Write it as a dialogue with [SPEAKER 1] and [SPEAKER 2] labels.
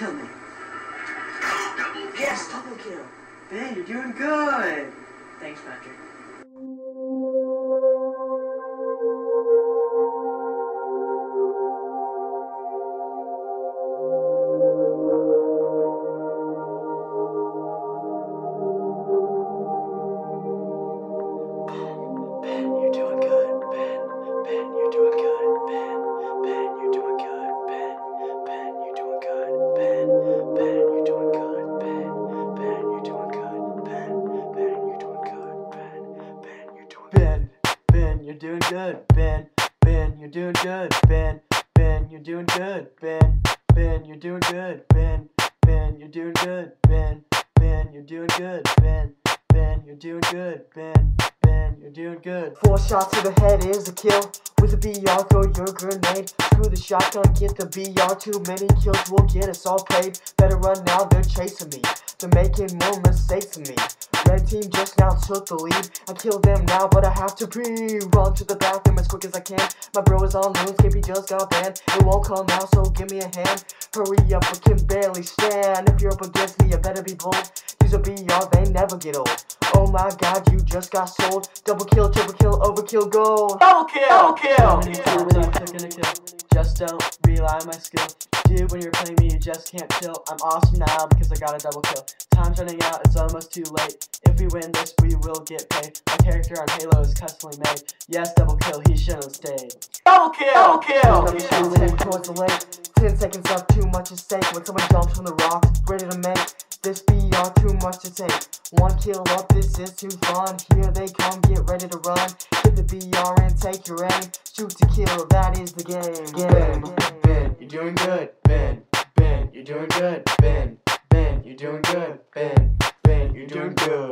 [SPEAKER 1] kill me.
[SPEAKER 2] Double
[SPEAKER 1] Yes, double kill. Ben, you're doing good. Thanks, Patrick. Ben, Ben, you're doing good. Ben, Ben, you're doing good. Ben, Ben, you're doing good. Ben, Ben, you're doing good. Ben, Ben, you're doing good. Ben, Ben, you're doing good. Ben, Ben, you're doing good. Ben, Ben, you're doing good. Four shots to the head is a kill. With a BR, throw your grenade. Screw the shotgun, get the BR. Too many kills will get us all paid. Better run now, they're chasing me. They're making more mistakes than me. Red team just now took the lead. I kill them now, but I have to pee. Run to the bathroom as quick as I can. My bro is on RuneScape, he just got banned. It won't come out, so give me a hand. Hurry up, I can barely stand. If you're up against me, you better be bold. Use a BR, they never get old. Oh my god, you just got sold. Double kill, triple kill, overkill, gold. Double kill! Double kill! kill. Gonna kill. Just don't rely on my skill. Dude, when you're playing me, you just can't chill. I'm awesome now because I got a double kill. Time's running out, it's almost too late. If we win this, we will get paid. My character on Halo is customly made. Yes, double kill, he should have stayed. Double kill! Double kill! Double kill, head towards the lake. Ten seconds up, too much at stake. When someone jumps from the rocks, ready to make this BR too much to take. One kill up, this is too fun. Here they come, get ready to run. Hit the BR and take your aim. Shoot to kill, that is the game. Game. You're doing good, Ben, Ben, you're doing good, Ben, Ben, you're doing good, Ben, Ben, you're doing good.